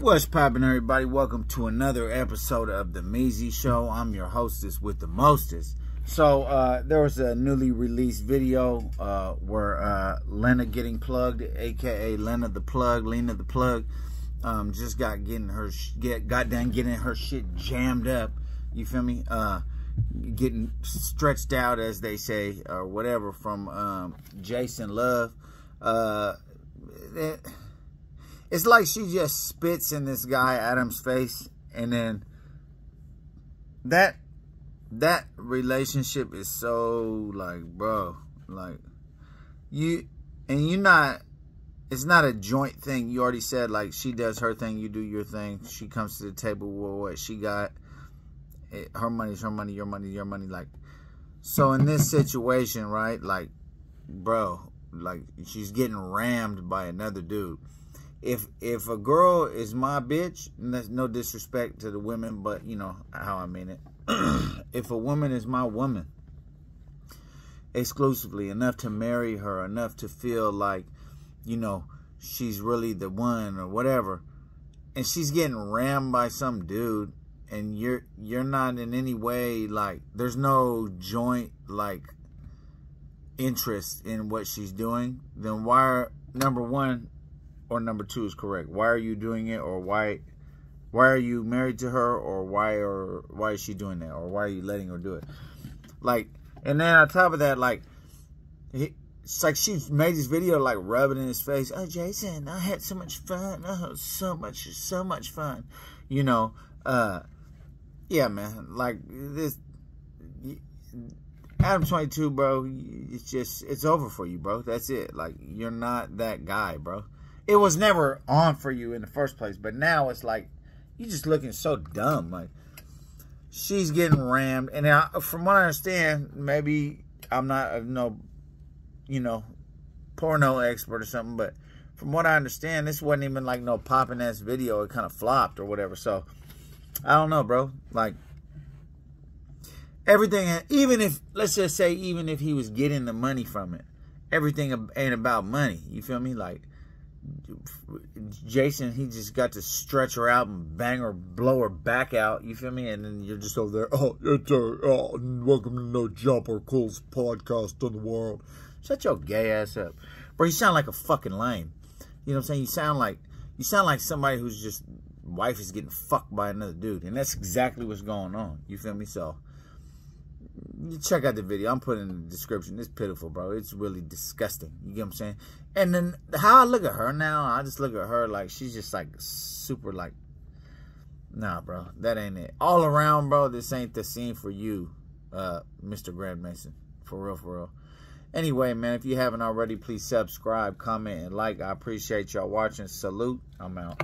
What's poppin', everybody? Welcome to another episode of the Meezy Show. I'm your hostess with the mostest. So, uh, there was a newly released video uh, where uh, Lena getting plugged, aka Lena the Plug, Lena the Plug, um, just got getting her get got done getting her shit jammed up. You feel me? Uh, getting stretched out, as they say, or whatever, from um, Jason Luv. Uh, it's like she just spits in this guy Adam's face, and then that that relationship is so like, bro, like you and you're not. It's not a joint thing. You already said like she does her thing, you do your thing. She comes to the table with what she got. It, her money's her money, your money, your money. Like so in this situation, right? Like, bro, like she's getting rammed by another dude if if a girl is my bitch, and that's no disrespect to the women, but you know how I mean it. if a woman is my woman exclusively, enough to marry her, enough to feel like, you know, she's really the one or whatever, and she's getting rammed by some dude, and you're you're not in any way like there's no joint like interest in what she's doing, then why are number one or number two is correct. Why are you doing it, or why why are you married to her, or why or why is she doing that, or why are you letting her do it? Like, and then on top of that, like, it's like she made this video like rubbing in his face. Oh, Jason, I had so much fun. Oh, so much, so much fun. You know, uh, yeah, man. Like this. Adam 22, bro, it's just, it's over for you, bro. That's it. Like, you're not that guy, bro it was never on for you in the first place. But now it's like you're just looking so dumb. Like she's getting rammed, and from what I understand, maybe I'm not no, you know, porno expert or something, but from what I understand, this wasn't even like no popping ass video. It kind of flopped or whatever. So I don't know, bro. Like everything, even if let's just say, even if he was getting the money from it, everything ain't about money. You feel me? Like Jason, he just got to stretch her out and bang her, blow her back out. You feel me? And then you're just over there. Oh, it's a oh, welcome to No Jumper, coolest podcast in the world. Shut your gay ass up, bro. You sound like a fucking lame. You know what I'm saying? You sound like you sound like somebody who's just wife is getting fucked by another dude, and that's exactly what's going on. You feel me? So you check out the video. I'm putting in the description. It's pitiful, bro. It's really disgusting. You get what I'm saying? And then how I look at her now, I just look at her like she's just like super like, nah, bro. That ain't it. All around, bro, this ain't the scene for you, uh, Mr. Grandmaison. For real, for real. Anyway, man, if you haven't already, please subscribe, comment, and like. I appreciate y'all watching. Salute. I'm out.